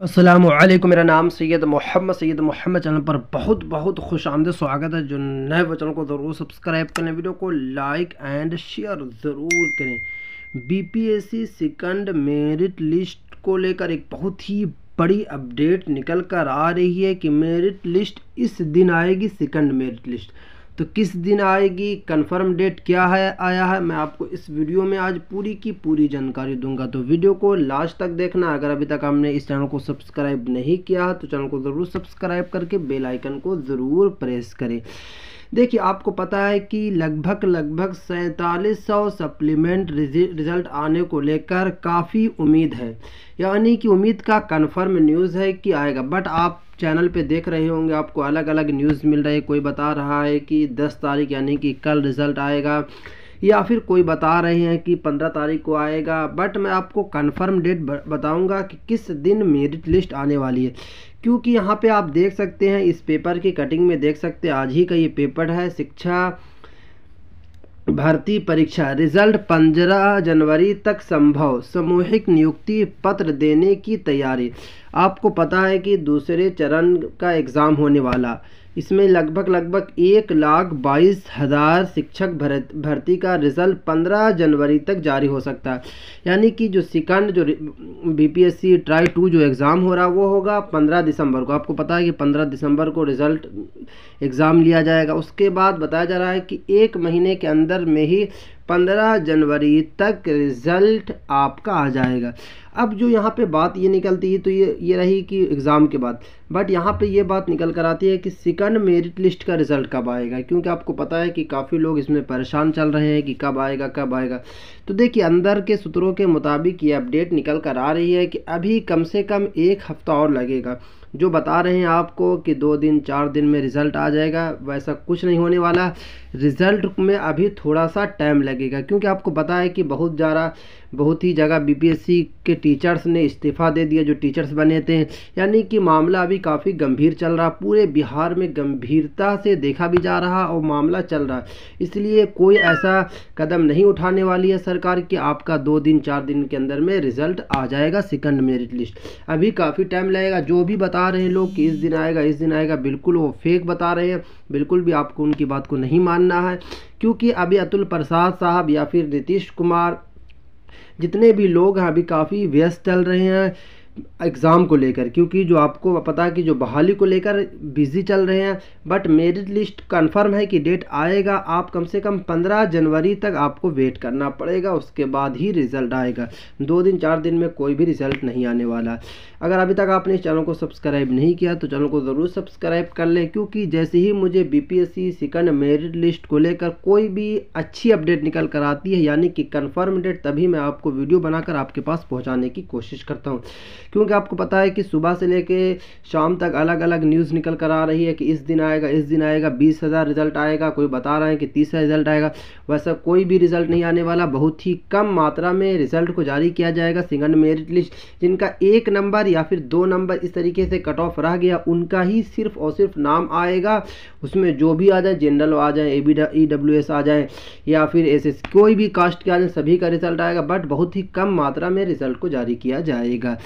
असलम मेरा नाम सैयद मोहम्मद सैयद मोहम्मद चैनल पर बहुत बहुत खुश आमद स्वागत है जो नए चैनल को ज़रूर सब्सक्राइब करें, वीडियो को लाइक एंड शेयर ज़रूर करें। बीपीएससी सेकंड मेरिट लिस्ट को लेकर एक बहुत ही बड़ी अपडेट निकल कर आ रही है कि मेरिट लिस्ट इस दिन आएगी सेकंड मेरिट लिस्ट तो किस दिन आएगी कंफर्म डेट क्या है, आया है, मैं आपको इस वीडियो में आज पूरी की पूरी जानकारी दूँगा। तो वीडियो को लास्ट तक देखना। अगर अभी तक हमने इस चैनल को सब्सक्राइब नहीं किया तो चैनल को ज़रूर सब्सक्राइब करके बेल आइकन को ज़रूर प्रेस करें। देखिए, आपको पता है कि लगभग लगभग सैंतालीस सौ सप्लीमेंट रिज़ल्ट आने को लेकर काफ़ी उम्मीद है। यानी कि उम्मीद का कन्फर्म न्यूज़ है कि आएगा। बट आप चैनल पे देख रहे होंगे, आपको अलग अलग न्यूज़ मिल रही है, कोई बता रहा है कि दस तारीख यानी कि कल रिज़ल्ट आएगा, या फिर कोई बता रहे हैं कि पंद्रह तारीख को आएगा, बट मैं आपको कंफर्म डेट बताऊँगा कि किस दिन मेरिट लिस्ट आने वाली है। क्योंकि यहाँ पे आप देख सकते हैं, इस पेपर की कटिंग में देख सकते हैं, आज ही का ये पेपर है, शिक्षा भर्ती परीक्षा, रिज़ल्ट पंद्रह जनवरी तक संभव, सामूहिक नियुक्ति पत्र देने की तैयारी। आपको पता है कि दूसरे चरण का एग्ज़ाम होने वाला। इसमें लगभग लगभग एक लाख बाईस हज़ार शिक्षक भर्ती का रिज़ल्ट पंद्रह जनवरी तक जारी हो सकता है। यानी कि जो सेकंड, जो बीपीएससी ट्राई टू जो एग्ज़ाम हो रहा वो होगा पंद्रह दिसंबर को। आपको पता है कि पंद्रह दिसंबर को रिज़ल्ट एग्ज़ाम लिया जाएगा। उसके बाद बताया जा रहा है कि एक महीने के अंदर में ही पंद्रह जनवरी तक रिज़ल्ट आपका आ जाएगा। अब जो यहाँ पे बात ये निकलती है तो ये ये रही कि एग्ज़ाम के बाद। बट यहाँ पे ये बात निकल कर आती है कि सेकंड मेरिट लिस्ट का रिज़ल्ट कब आएगा? क्योंकि आपको पता है कि काफ़ी लोग इसमें परेशान चल रहे हैं कि कब आएगा कब आएगा। तो देखिए, अंदर के सूत्रों के मुताबिक ये अपडेट निकल कर आ रही है कि अभी कम से कम एक हफ़्ता और लगेगा। जो बता रहे हैं आपको कि दो दिन, चार दिन में रिज़ल्ट आ जाएगा, वैसा कुछ नहीं होने वाला। रिज़ल्ट में अभी थोड़ा सा टाइम लगेगा, क्योंकि आपको पता है कि बहुत ज़्यादा, बहुत ही जगह बीपीएससी के टीचर्स ने इस्तीफ़ा दे दिया, जो टीचर्स बने थे। यानी कि मामला अभी काफ़ी गंभीर चल रहा, पूरे बिहार में गंभीरता से देखा भी जा रहा और मामला चल रहा इसलिए कोई ऐसा कदम नहीं उठाने वाली है सरकार कि। आपका दो दिन, चार दिन के अंदर में रिज़ल्ट आ जाएगा सेकंड मेरिट लिस्ट। अभी काफ़ी टाइम लगेगा, जो भी बता रहे हैं लोग कि इस दिन आएगा, इस दिन आएगा, बिल्कुल वो फेक बता रहे हैं। बिल्कुल भी आपको उनकी बात को नहीं मानना है। क्योंकि अभी अतुल प्रसाद साहब या फिर नीतीश कुमार, जितने भी लोग हैं, अभी काफ़ी व्यस्त चल रहे हैं। एग्ज़ाम को लेकर, क्योंकि जो आपको पता है कि जो बहाली को लेकर बिज़ी चल रहे हैं बट मेरिट लिस्ट कंफर्म है कि डेट आएगा, आप कम से कम पंद्रह जनवरी तक आपको वेट करना पड़ेगा, उसके बाद ही रिज़ल्ट आएगा। दो दिन, चार दिन में कोई भी रिज़ल्ट नहीं आने वाला। अगर अभी तक आपने इस चैनल को सब्सक्राइब नहीं किया तो चैनल को ज़रूर सब्सक्राइब कर लें, क्योंकि जैसे ही मुझे B P second merit list को लेकर कोई भी अच्छी अपडेट निकल कर आती है, यानी कि कन्फर्म डेट तभी मैं आपको वीडियो बनाकर आपके पास पहुँचाने की कोशिश करता हूँ। क्योंकि आपको पता है कि सुबह से लेके शाम तक अलग अलग न्यूज़ निकल कर आ रही है कि इस दिन आएगा, इस दिन आएगा, बीस हज़ार रिज़ल्ट आएगा, कोई बता रहा है कि तीस रिज़ल्ट आएगा। वैसा कोई भी रिज़ल्ट नहीं आने वाला, बहुत ही कम मात्रा में रिज़ल्ट को जारी किया जाएगा सिंगल मेरिट लिस्ट जिनका एक नंबर या फिर दो नंबर इस तरीके से कट ऑफ़ रह गया, उनका ही सिर्फ़ और सिर्फ़ नाम आएगा। उसमें जो भी आ जाए जनरल आ जाए A B E W S आ जाए, या फिर एस एस कोई भी कास्ट के आ जाए सभी का रिज़ल्ट आएगा बट बहुत ही कम मात्रा में रिज़ल्ट को जारी किया जाएगा।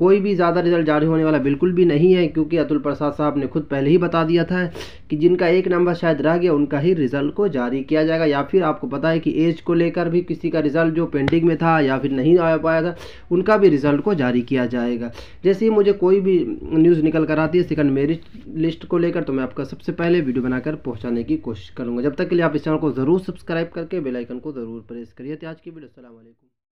कोई भी ज़्यादा रिज़ल्ट जारी होने वाला बिल्कुल भी नहीं है, क्योंकि अतुल प्रसाद साहब ने खुद पहले ही बता दिया था कि जिनका एक नंबर शायद रह गया, उनका ही रिज़ल्ट को जारी किया जाएगा, या फिर आपको पता है कि एज को लेकर भी किसी का रिज़ल्ट जो पेंडिंग में था या फिर नहीं आ पाया था, उनका भी रिज़ल्ट को जारी किया जाएगा। जैसे ही मुझे कोई भी न्यूज़ निकल कर आती है सेकंड मेरिट लिस्ट को लेकर तो मैं आपका सबसे पहले वीडियो बनाकर पहुँचाने की कोशिश करूँगा। जब तक के लिए आप इस चैनल को ज़रूर सब्सक्राइब करके बेलाइकन को ज़रूर प्रेस करिए। आज की वीडियो असल